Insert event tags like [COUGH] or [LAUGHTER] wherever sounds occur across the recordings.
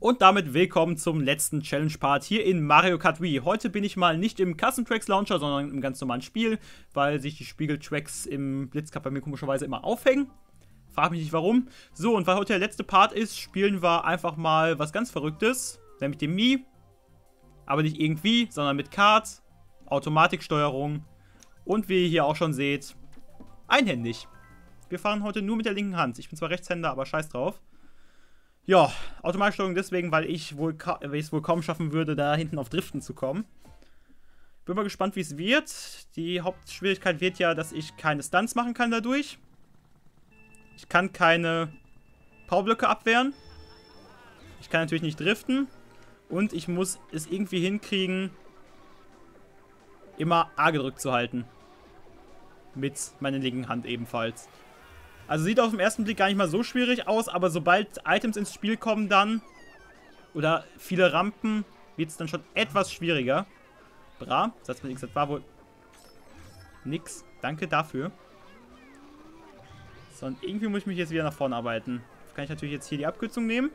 Und damit willkommen zum letzten Challenge-Part hier in Mario Kart Wii. Heute bin ich mal nicht im Custom Tracks Launcher, sondern im ganz normalen Spiel, weil sich die Spiegeltracks im Blitzcup bei mir komischerweise immer aufhängen. Frag mich nicht warum. So, und weil heute der letzte Part ist, spielen wir einfach mal was ganz Verrücktes, nämlich den Mii. Aber nicht irgendwie, sondern mit Kart, Automatiksteuerung und wie ihr hier auch schon seht, einhändig. Wir fahren heute nur mit der linken Hand. Ich bin zwar Rechtshänder, aber scheiß drauf. Ja, Automatsteuerung deswegen, weil ich wohl es wohl kaum schaffen würde, da hinten auf Driften zu kommen. Bin mal gespannt, wie es wird. Die Hauptschwierigkeit wird ja, dass ich keine Stunts machen kann dadurch. Ich kann keine Powerblöcke abwehren. Ich kann natürlich nicht driften. Und ich muss es irgendwie hinkriegen, immer A gedrückt zu halten. Mit meiner linken Hand ebenfalls. Also sieht auf den ersten Blick gar nicht mal so schwierig aus, aber sobald Items ins Spiel kommen dann, oder viele Rampen, wird es dann schon etwas schwieriger. Bra, Satz mit X, das war wohl nix. Danke dafür. So, und irgendwie muss ich mich jetzt wieder nach vorne arbeiten. Kann ich natürlich jetzt hier die Abkürzung nehmen.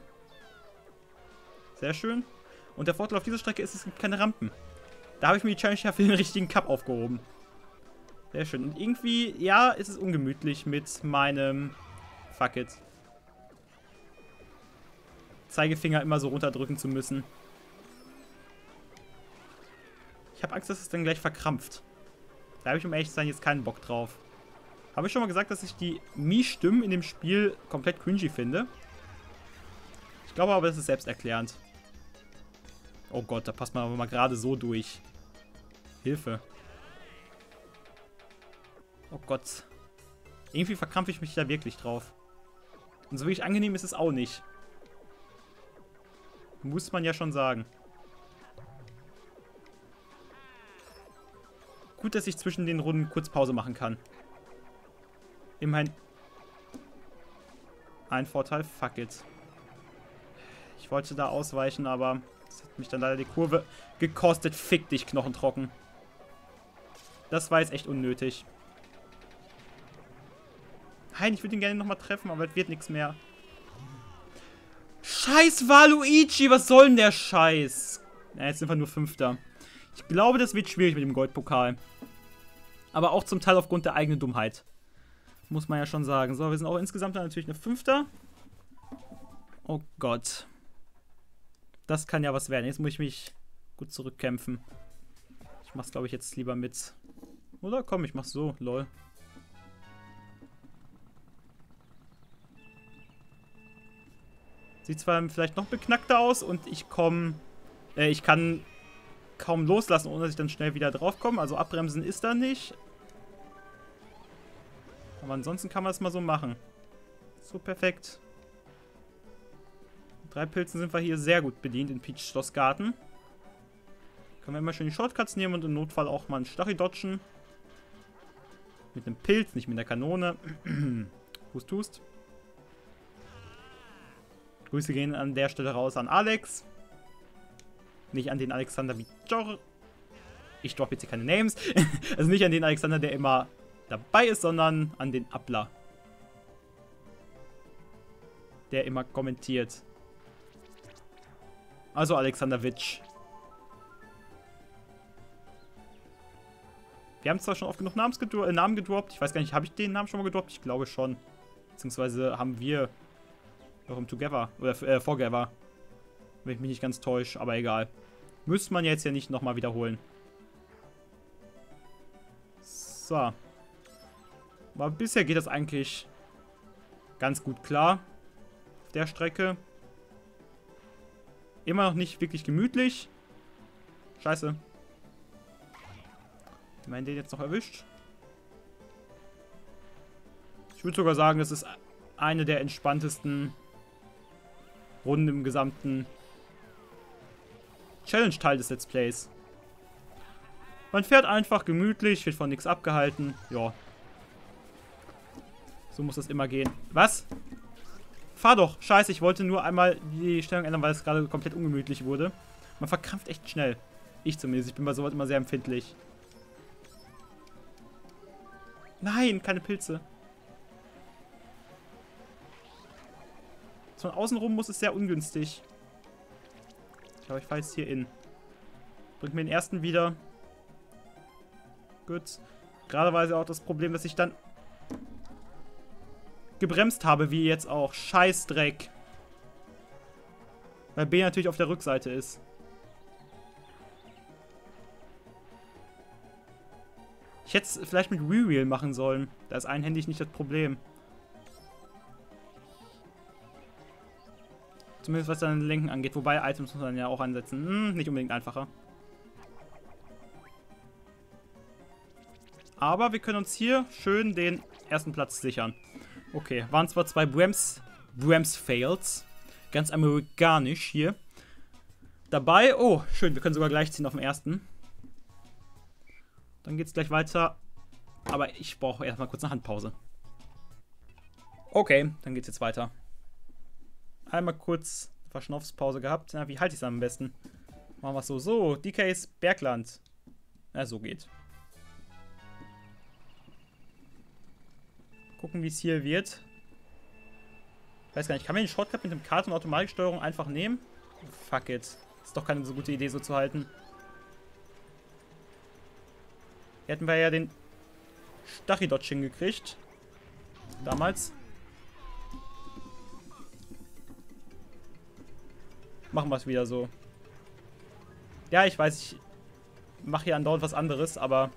Sehr schön. Und der Vorteil auf dieser Strecke ist, es gibt keine Rampen. Da habe ich mir die Challenge ja für den richtigen Cup aufgehoben. Sehr schön. Und irgendwie, ja, ist es ungemütlich mit meinem... Fuck it. Zeigefinger immer so runterdrücken zu müssen. Ich habe Angst, dass es dann gleich verkrampft. Da habe ich, um ehrlich zu sein, jetzt keinen Bock drauf. Habe ich schon mal gesagt, dass ich die Mii-Stimmen in dem Spiel komplett cringy finde? Ich glaube aber, das ist selbsterklärend. Oh Gott, da passt man aber mal gerade so durch. Hilfe. Oh Gott. Irgendwie verkrampfe ich mich da wirklich drauf. Und so wirklich angenehm ist es auch nicht. Muss man ja schon sagen. Gut, dass ich zwischen den Runden kurz Pause machen kann. Immerhin ein Vorteil. Fuck it. Ich wollte da ausweichen, aber das hat mich dann leider die Kurve gekostet. Fick dich, Knochentrocken. Das war jetzt echt unnötig. Nein, ich würde ihn gerne nochmal treffen, aber es wird nichts mehr. Scheiß Waluigi, was soll denn der Scheiß? Ja, jetzt sind wir nur Fünfter. Ich glaube, das wird schwierig mit dem Goldpokal. Aber auch zum Teil aufgrund der eigenen Dummheit. Muss man ja schon sagen. So, wir sind auch insgesamt natürlich eine Fünfter. Oh Gott. Das kann ja was werden. Jetzt muss ich mich gut zurückkämpfen. Ich mach's, glaube ich, jetzt lieber mit. Oder? Komm, ich mach's so. Lol. Sieht zwar vielleicht noch beknackter aus und ich komme, äh, ich kann kaum loslassen, ohne dass ich dann schnell wieder draufkomme. Also abbremsen ist da nicht. Aber ansonsten kann man es mal so machen. So perfekt. Mit drei Pilzen sind wir hier sehr gut bedient in Peach Schlossgarten. Können wir immer schön die Shortcuts nehmen und im Notfall auch mal einen Stachy dodgen. Mit einem Pilz, nicht mit einer Kanone. [CLEARS THROAT] hust, hust. Grüße gehen an der Stelle raus an Alex. Nicht an den Alexander wie Jor. Ich droppe jetzt hier keine Names. [LAUGHS] also nicht an den Alexander, der immer dabei ist, sondern an den Abler. Der immer kommentiert. Also Alexander Witsch. Wir haben zwar schon oft genug Namens gedro äh, Namen gedroppt. Ich weiß gar nicht, habe ich den Namen schon mal gedroppt? Ich glaube schon. Beziehungsweise haben wir im Together. Oder äh, Forgether. Wenn ich mich nicht ganz täusche, aber egal. Müsste man jetzt ja nicht nochmal wiederholen. So. Aber bisher geht das eigentlich ganz gut klar. Auf der Strecke. Immer noch nicht wirklich gemütlich. Scheiße. Immerhin den jetzt noch erwischt. Ich würde sogar sagen, das ist eine der entspanntesten Runden im gesamten Challenge-Teil des Let's Plays. Man fährt einfach gemütlich, wird von nichts abgehalten. Ja. So muss das immer gehen. Was? Fahr doch. Scheiße, ich wollte nur einmal die Stellung ändern, weil es gerade komplett ungemütlich wurde. Man verkrampft echt schnell. Ich zumindest. Ich bin bei sowas immer sehr empfindlich. Nein, keine Pilze. Von außen rum muss es sehr ungünstig. Ich glaube, ich fahre jetzt hier in. Bringt mir den ersten wieder. Gut. Geraderweise auch das Problem, dass ich dann gebremst habe, wie jetzt auch. Scheißdreck. Weil B natürlich auf der Rückseite ist. Ich hätte es vielleicht mit Rereal machen sollen. Da ist einhändig nicht das Problem. Zumindest was dann Lenken angeht. Wobei Items muss man ja auch ansetzen. Hm, nicht unbedingt einfacher. Aber wir können uns hier schön den ersten Platz sichern. Okay, waren zwar zwei Brems, Brems Fails. Ganz amerikanisch hier. Dabei, oh, schön, wir können sogar gleich ziehen auf dem ersten. Dann geht es gleich weiter. Aber ich brauche erstmal kurz eine Handpause. Okay, dann geht es jetzt weiter. Einmal kurz Verschnaufspause gehabt. Na, wie halte ich es am besten? Machen wir es so. So, DKs Bergland. Na, so geht. Gucken, wie es hier wird. Ich weiß gar nicht, kann man den Shortcut mit dem Kart- und Automatiksteuerung einfach nehmen? Fuck it. Ist doch keine so gute Idee, so zu halten. Hier hätten wir ja den Stachydodge hingekriegt. Damals. Machen wir es wieder so. Ja, ich weiß, ich mache hier andauernd was anderes, aber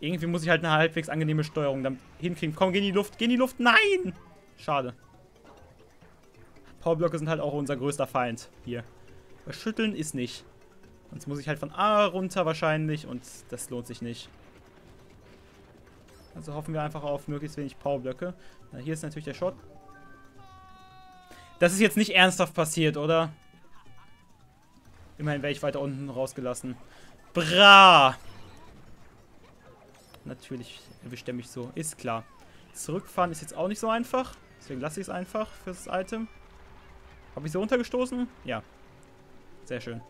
irgendwie muss ich halt eine halbwegs angenehme Steuerung dann hinkriegen. Komm, geh in die Luft, geh in die Luft. Nein! Schade. Powerblöcke sind halt auch unser größter Feind hier. schütteln ist nicht. Sonst muss ich halt von A runter wahrscheinlich und das lohnt sich nicht. Also hoffen wir einfach auf möglichst wenig Powerblöcke. Na, hier ist natürlich der Shot. Das ist jetzt nicht ernsthaft passiert, oder? Immerhin wäre ich weiter unten rausgelassen. Bra! Natürlich erwischt er mich so. Ist klar. Zurückfahren ist jetzt auch nicht so einfach. Deswegen lasse ich es einfach für das Item. Habe ich so runtergestoßen? Ja. Sehr schön.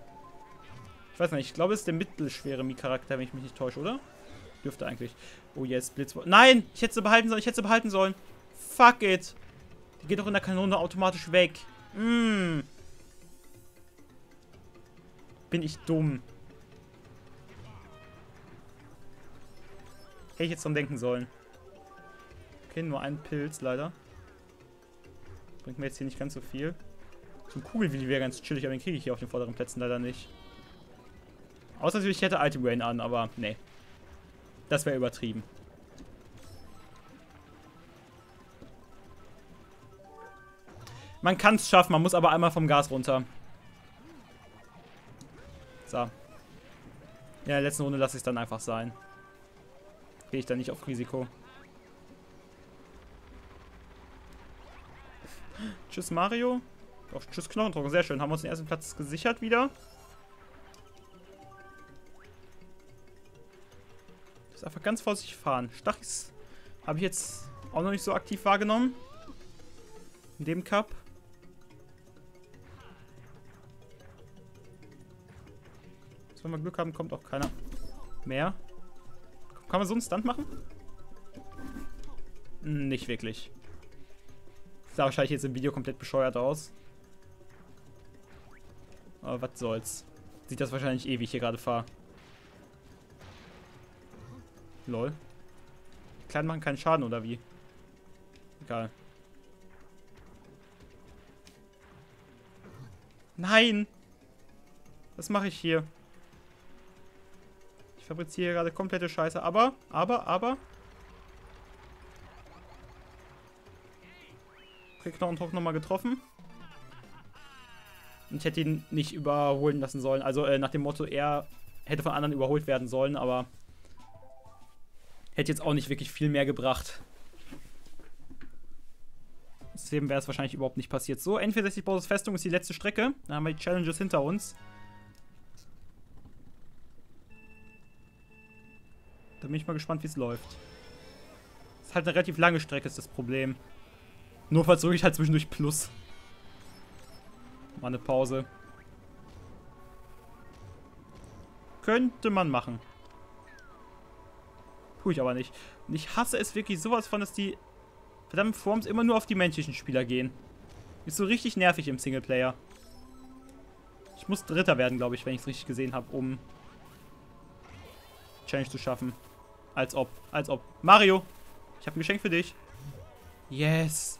Ich weiß nicht, ich glaube, es ist der mittelschwere Mi-Charakter, wenn ich mich nicht täusche, oder? Dürfte eigentlich. Oh, jetzt Blitz. Nein! Ich hätte sie behalten sollen. Ich hätte sie behalten sollen. Fuck it. Die geht doch in der Kanone automatisch weg. Mm. Bin ich dumm. Hätte ich jetzt dran denken sollen. Okay, nur ein Pilz, leider. Bringt mir jetzt hier nicht ganz so viel. So ein Kugelwilli wäre ganz chillig, aber den kriege ich hier auf den vorderen Plätzen leider nicht. Außer natürlich, ich hätte Rain an, aber nee. Das wäre übertrieben. Man kann es schaffen, man muss aber einmal vom Gas runter. So. In der letzten Runde lasse ich es dann einfach sein. Gehe ich da nicht auf Risiko. [LAUGHS] tschüss Mario. Auch tschüss Knochendruck. Sehr schön. Haben wir uns den ersten Platz gesichert wieder. Ist einfach ganz vorsichtig fahren. Stachis habe ich jetzt auch noch nicht so aktiv wahrgenommen. In dem Cup. Wenn wir Glück haben, kommt auch keiner mehr. Kann man so einen Stunt machen? Nicht wirklich. Sah wahrscheinlich jetzt im Video komplett bescheuert aus. Aber was soll's. Sieht das wahrscheinlich ewig, ich hier gerade fahre. Lol. Die Kleinen machen keinen Schaden, oder wie? Egal. Nein! Was mache ich hier? Fabriziere gerade komplette Scheiße. Aber, aber, aber. Okay, Knochendruck nochmal getroffen. Und ich hätte ihn nicht überholen lassen sollen. Also äh, nach dem Motto, er hätte von anderen überholt werden sollen, aber hätte jetzt auch nicht wirklich viel mehr gebracht. Deswegen wäre es wahrscheinlich überhaupt nicht passiert. So, N64 Bosses Festung ist die letzte Strecke. Da haben wir die Challenges hinter uns. Da bin ich mal gespannt, wie es läuft. Ist halt eine relativ lange Strecke, ist das Problem. Nur versuche ich halt zwischendurch Plus. Mal eine Pause. Könnte man machen. Tue ich aber nicht. Und ich hasse es wirklich sowas von, dass die verdammten Forms immer nur auf die menschlichen Spieler gehen. Ist so richtig nervig im Singleplayer. Ich muss Dritter werden, glaube ich, wenn ich es richtig gesehen habe, um Challenge zu schaffen. Als ob, als ob. Mario, ich habe ein Geschenk für dich. Yes.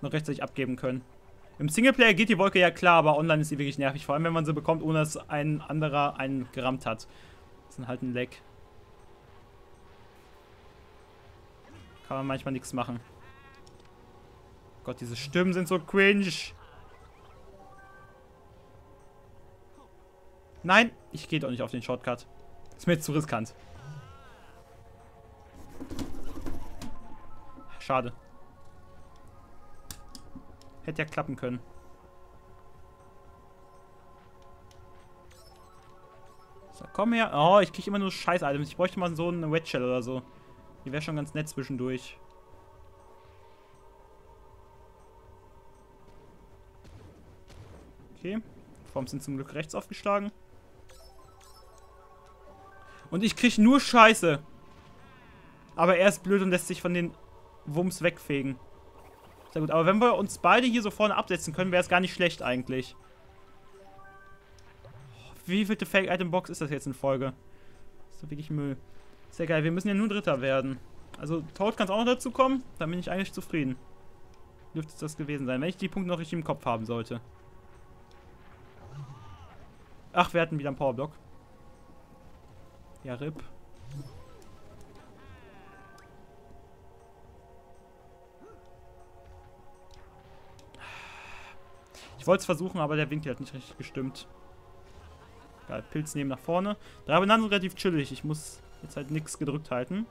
Noch rechtzeitig abgeben können. Im Singleplayer geht die Wolke ja klar, aber online ist sie wirklich nervig. Vor allem, wenn man sie bekommt, ohne dass ein anderer einen gerammt hat. Das ist halt ein Leck. Kann man manchmal nichts machen. Gott, diese Stimmen sind so cringe. Nein, ich gehe doch nicht auf den Shortcut. Ist mir jetzt zu riskant. Schade. Hätte ja klappen können. So, komm her. Oh, ich kriege immer nur Scheiß-Items. Ich bräuchte mal so eine Wedge Shell oder so. Die wäre schon ganz nett zwischendurch. Okay. Formen sind zum Glück rechts aufgeschlagen. Und ich kriege nur Scheiße. Aber er ist blöd und lässt sich von den Wumms wegfegen. Sehr gut, aber wenn wir uns beide hier so vorne absetzen können, wäre es gar nicht schlecht eigentlich. Wie vielte Fake-Item-Box ist das jetzt in Folge? Das ist doch wirklich Müll. Sehr geil, wir müssen ja nur Dritter werden. Also Toad kann es auch noch dazu kommen, dann bin ich eigentlich zufrieden. Dürfte es das gewesen sein, wenn ich die Punkte noch richtig im Kopf haben sollte. Ach, wir hatten wieder einen Powerblock. Ja, RIP. Ich wollte es versuchen, aber der Winkel hat nicht richtig gestimmt. Geil, Pilz nehmen nach vorne. Drei Bananen sind relativ chillig. Ich muss jetzt halt nichts gedrückt halten.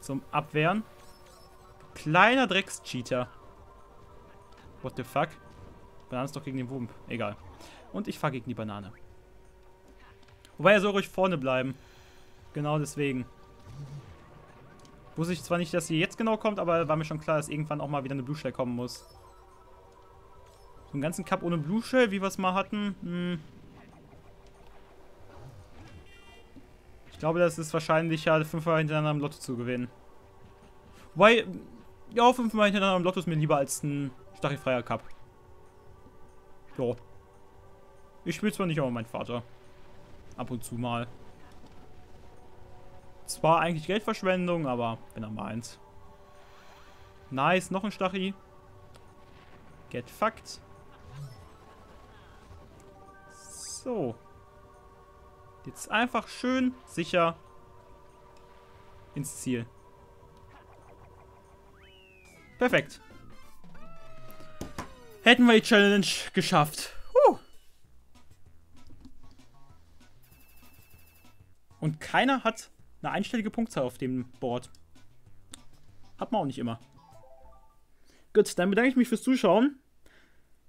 Zum Abwehren. Kleiner Drecks-Cheater. What the fuck? Banane ist doch gegen den Wump. Egal. Und ich fahre gegen die Banane. Wobei er soll ruhig vorne bleiben. Genau deswegen. Wusste ich zwar nicht, dass sie jetzt genau kommt, aber war mir schon klar, dass irgendwann auch mal wieder eine Blue Shell kommen muss. So einen ganzen Cup ohne Blue Shell, wie wir es mal hatten. Hm. Ich glaube, das ist wahrscheinlicher, fünfmal hintereinander im Lotto zu gewinnen. Wobei, ja, fünfmal hintereinander im Lotto ist mir lieber als ein stachelfreier Cup. Ja. Ich spiele zwar nicht, aber mein Vater. Ab und zu mal. Zwar eigentlich Geldverschwendung, aber wenn er meint. Nice, noch ein Stachel. Get fucked. So. Jetzt einfach schön sicher ins Ziel. Perfekt. Hätten wir die Challenge geschafft. Huh. Und keiner hat eine einstellige Punktzahl auf dem Board. Hat man auch nicht immer. Gut, dann bedanke ich mich fürs Zuschauen.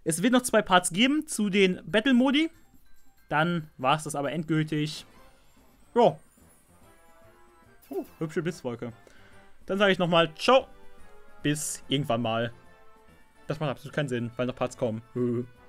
Es wird noch zwei Parts geben zu den Battle-Modi. Dann war es das aber endgültig. Ja. Oh, hübsche Blitzwolke. Dann sage ich nochmal Ciao. Bis irgendwann mal. Das macht absolut keinen Sinn, weil noch Parts kommen. [LAUGHS]